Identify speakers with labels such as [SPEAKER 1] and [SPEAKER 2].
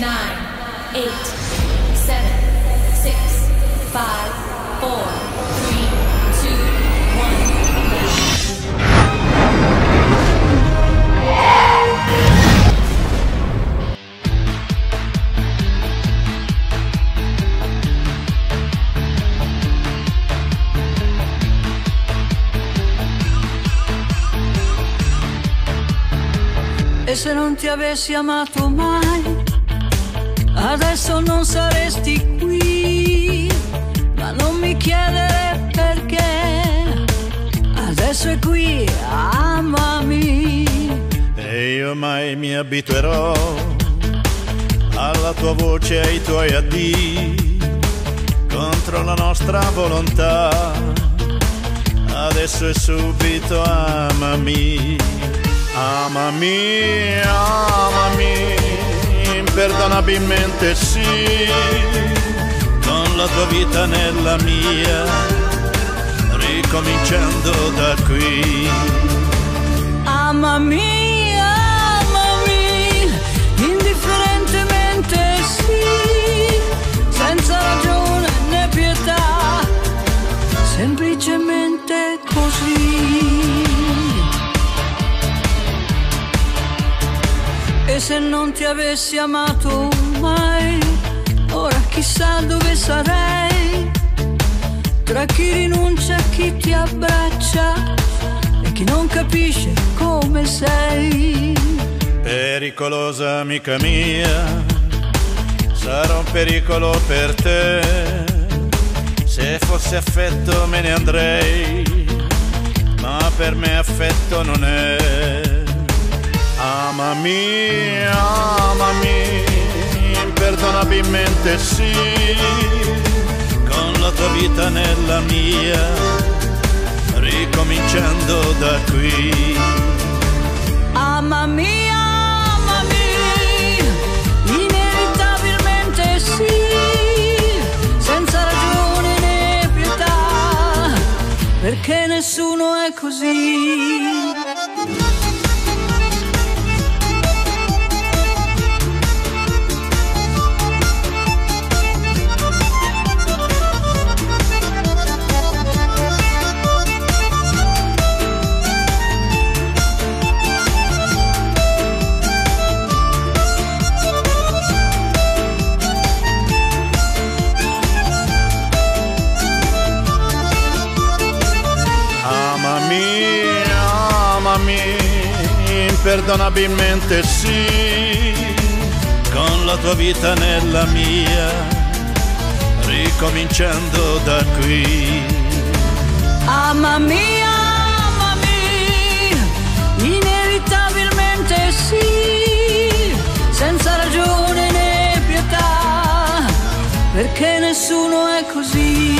[SPEAKER 1] nine, eight, seven, six, five, four, three, two, one.
[SPEAKER 2] E se non ti avessi amato mai, adesso non saresti qui. Ma non mi chiedere perché, adesso è qui, amami.
[SPEAKER 3] E io mai mi abituerò alla tua voce e ai tuoi addii contro la nostra volontà. Adesso è subito amami, amami, amami, imperdonabilmente sì, con la tua vita nella mia, ricominciando da qui.
[SPEAKER 2] Amami, se non ti avessi amato mai, ora chissà dove sarei, tra chi rinuncia e chi ti abbraccia e chi non capisce come sei.
[SPEAKER 3] Pericolosa amica mia, sarò un pericolo per te. Se fosse affetto me ne andrei, ma per me affetto non è. Amami, amami, imperdonabilmente sì, con la tua vita nella mia, ricominciando da qui.
[SPEAKER 2] Amami, amami, inevitabilmente sì, senza ragione né pietà, perché nessuno è così.
[SPEAKER 3] Amami, imperdonabilmente sì, con la tua vita nella mia, ricominciando da qui.
[SPEAKER 2] Amami, amami, inevitabilmente sì, senza ragione né pietà, perché nessuno è così.